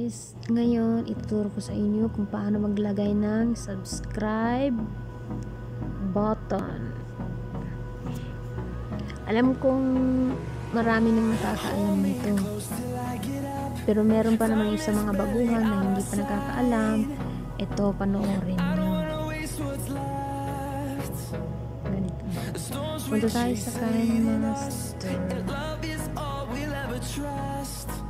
guys. Ngayon, ituturo ko sa inyo kung paano maglagay ng subscribe button. Alam kong marami nang nakakaalam nito. Pero meron pa naman isang mga baguhan na hindi pa nakakaalam. Ito, panoorin nyo. Ganito. Punta tayo sa kanyang master. trust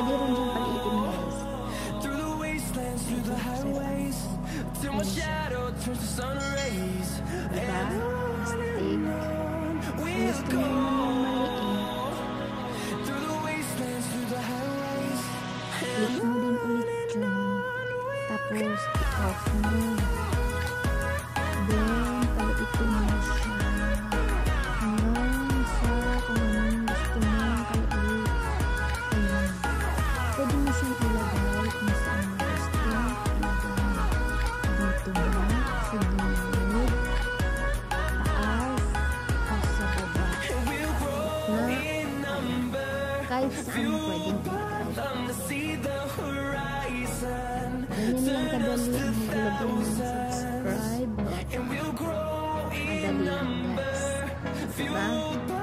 I did enjoy eating those. Through the wastelands, through the highways, till my shadow turns to sun rays. And that is the, and the na kahit saan pwedeng Ganyan lang kadali ang maglagay ng subscribe button. Madali lang guys. Diba?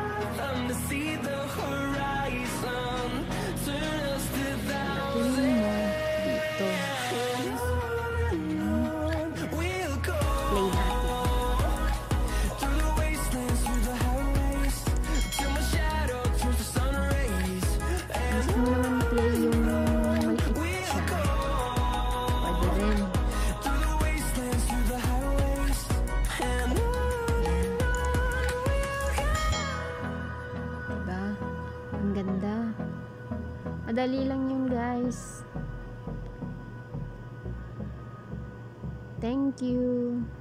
Madali lang yun guys. Thank you.